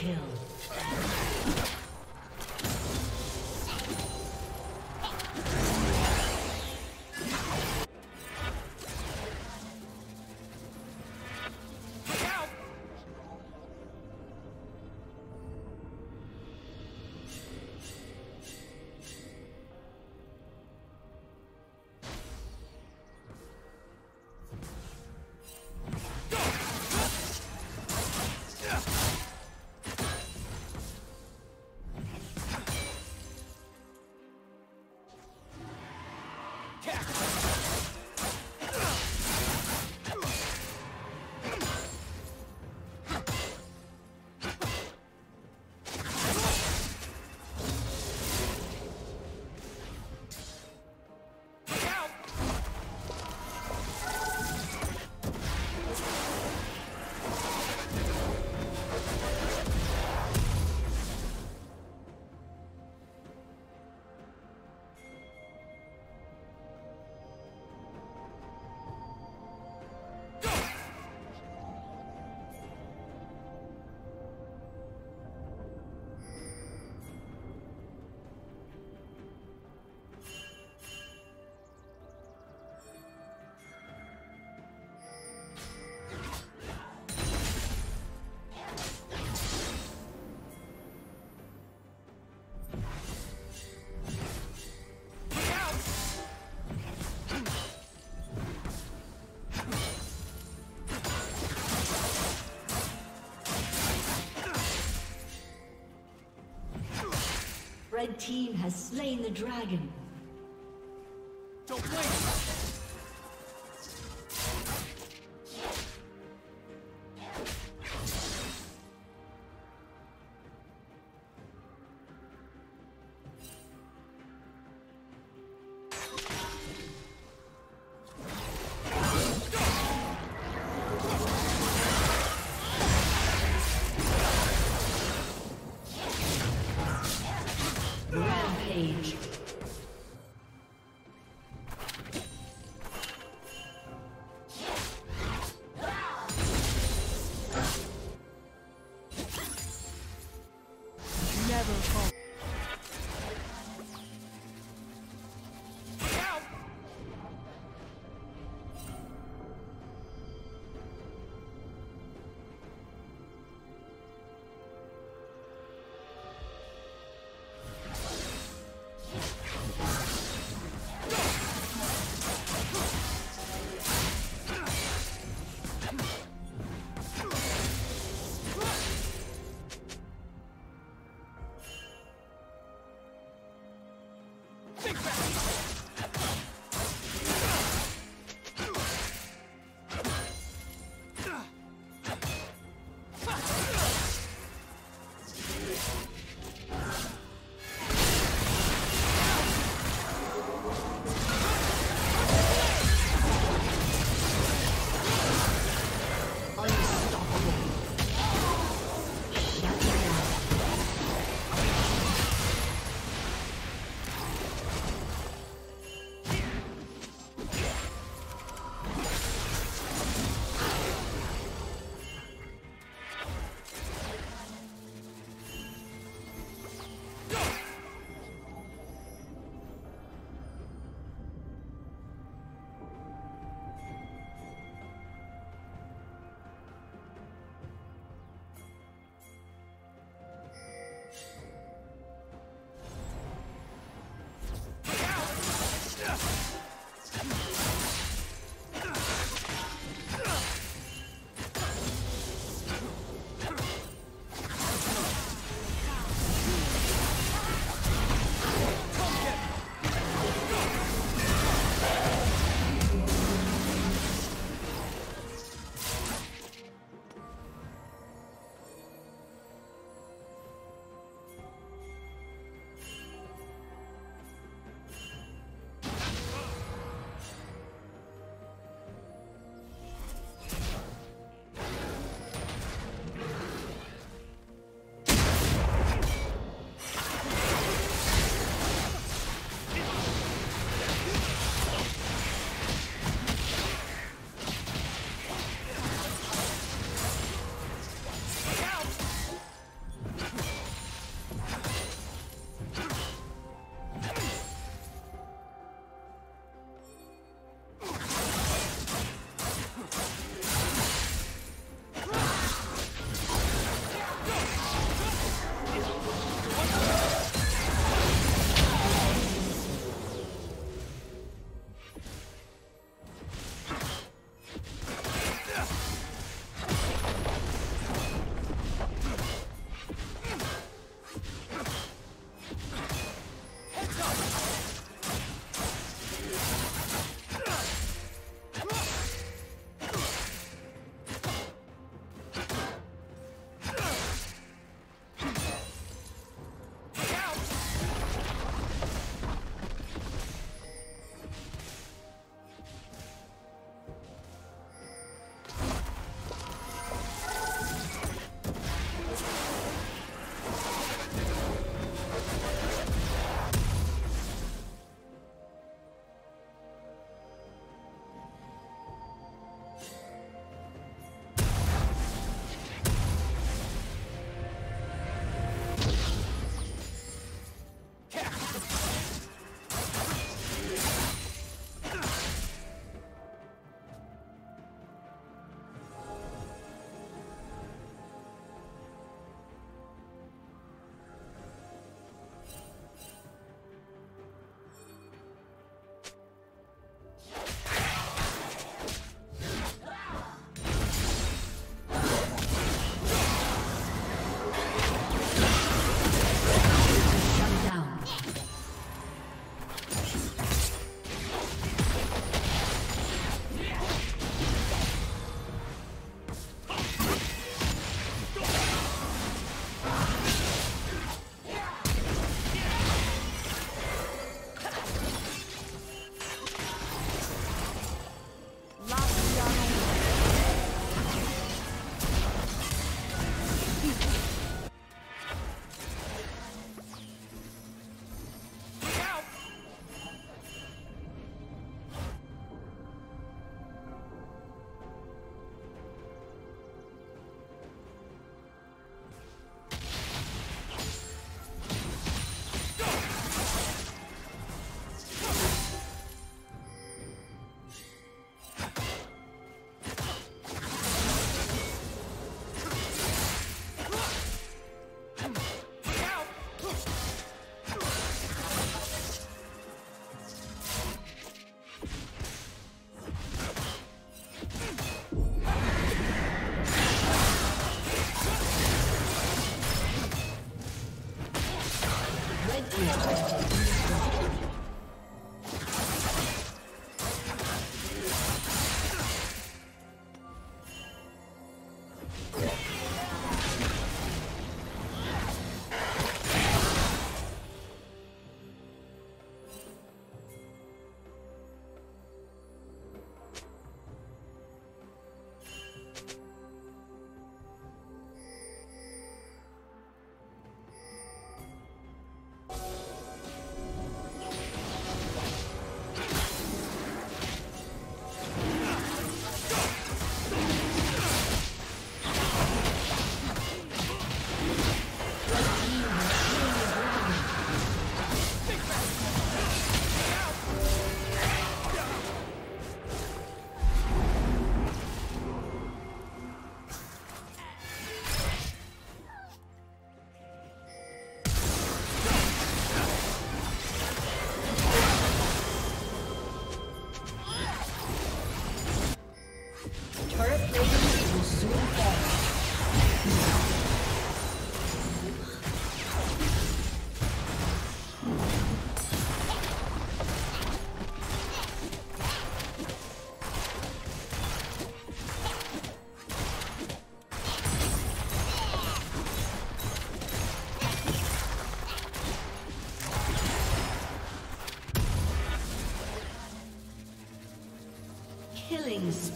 Kill. Red team has slain the dragon. Don't wait! Go!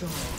Destroyed.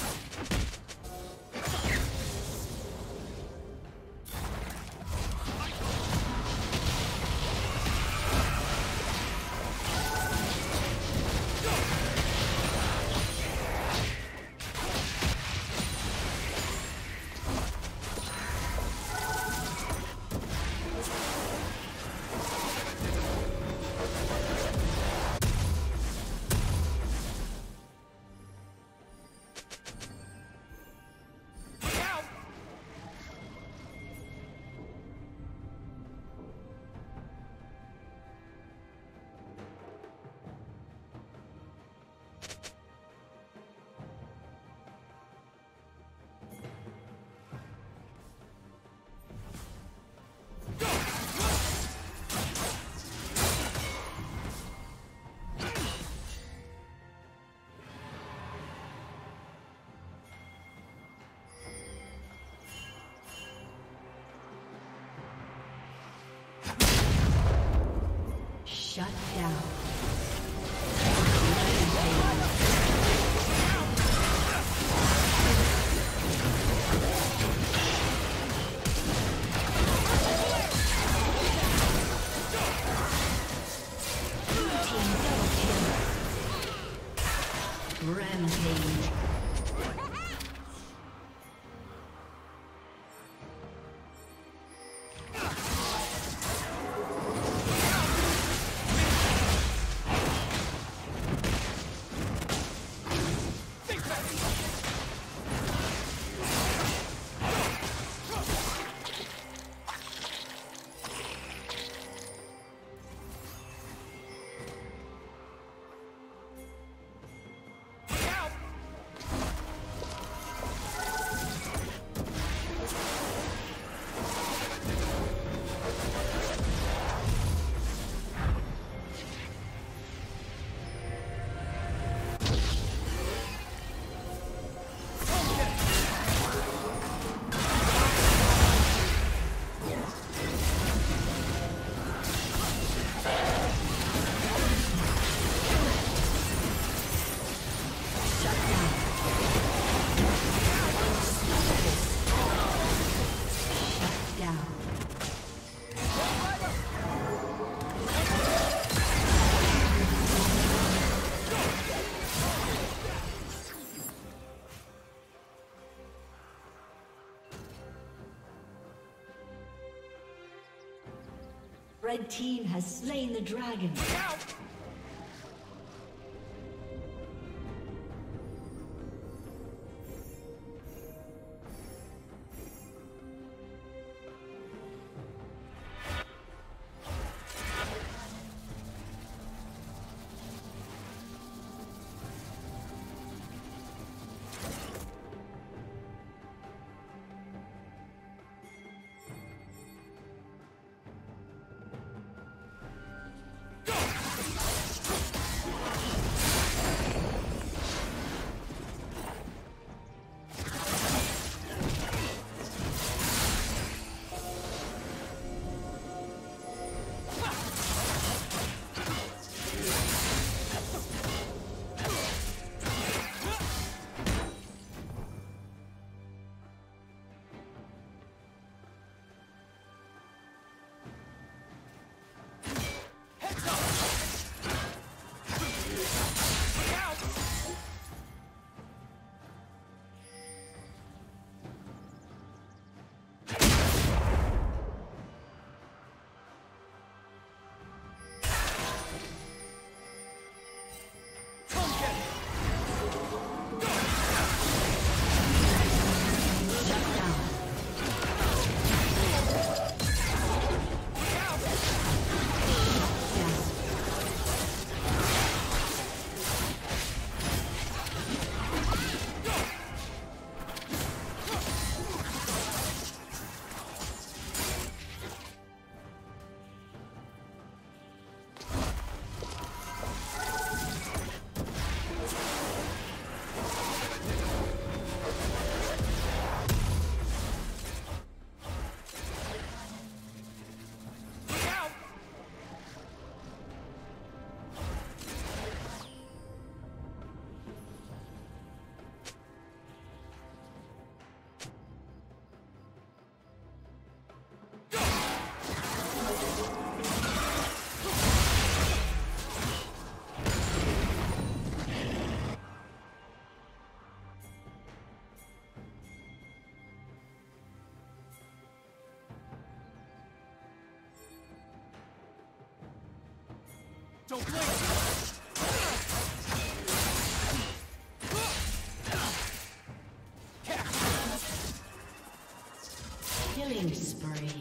Shut down. Red team has slain the dragon. Out! Don't blink! Killing spree.